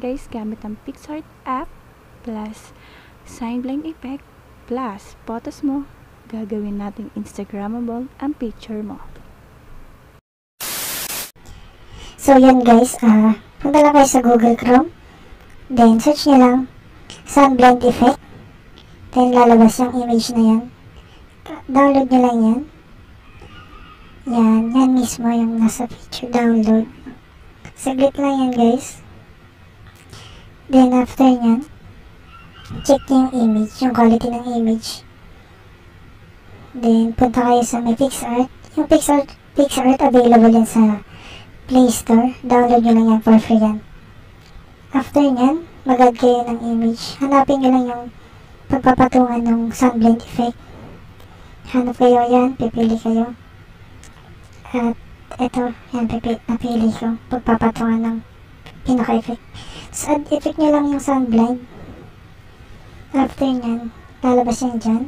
guys gamit ang PixArt app plus sign blend effect plus photos mo. Gagawin natin Instagrammable ang picture mo. So, yan guys. ah punta lang kayo sa Google Chrome. Then, search nyo lang Sun Blend Effect. Then, lalabas yung image na yan. Download nyo lang yan. Yan. Yan mismo yung nasa picture. Download. Saglit lang yan guys. Then, after nyan, check nyo yung image, yung quality ng image. Then, punta kayo sa may PixArt. Yung PixArt, PixArt available yan sa Play Store. Download nyo lang yan for free yan. After nyan, mag-add kayo ng image. Hanapin nyo lang yung pagpapatungan ng sunblend effect. Hanap kayo yan, pipili kayo. At ito, yan, pipili, napili ko. Pagpapatungan ng pinaka-effect. So, add effect nyo lang yung sunblind. After nyan, lalabas yan dyan.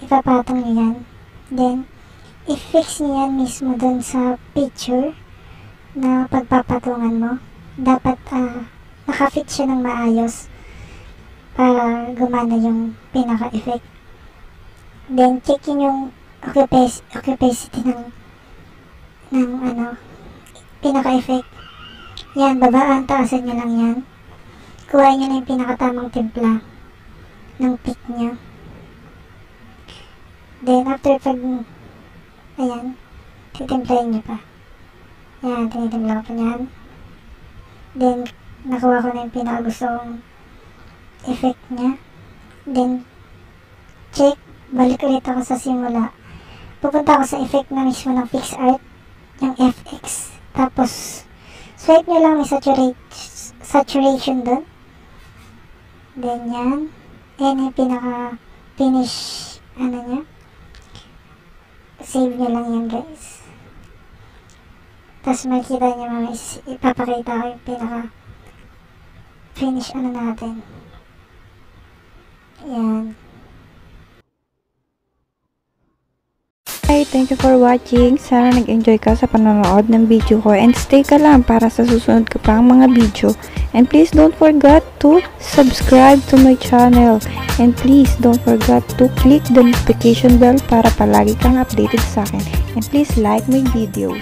Ipapatong nyo yan. Then, i-fix nyo yan mismo dun sa picture na pagpapatungan mo. Dapat, ah, nakafit siya ng maayos para gumana yung pinaka-effect. Then, checkin yung occupac- occupacity ng ng ano, pinaka-effect. Yan, babaan, taasan nyo lang yan. Kuhain nyo na yung pinakatamang timpla ng pick nyo. Then, after pag, ayan, titimplahin nyo pa. Yan, tinitimpla ko pa yan. Then, nakuha ko na yung pinakagusto kong effect niya. Then, check, balik ulit ako sa simula. Pupunta ako sa effect na mismo ng PixArt, yung FX. Tapos, swipe nyo lang may saturate, saturation doon. Then, yan. Yan yung pinaka finish, ano niya. Save nyo lang yan, guys. Tapos makikita nyo mamaya, ipapakita ko yung pinaka finish ano natin. Yan. Thank you for watching. Sana nag-enjoy ka sa panonood ng video ko and stay ka lang para sa susunod ko pang mga video. And please don't forget to subscribe to my channel. And please don't forget to click the notification bell para palagi kang updated sa akin. And please like my video.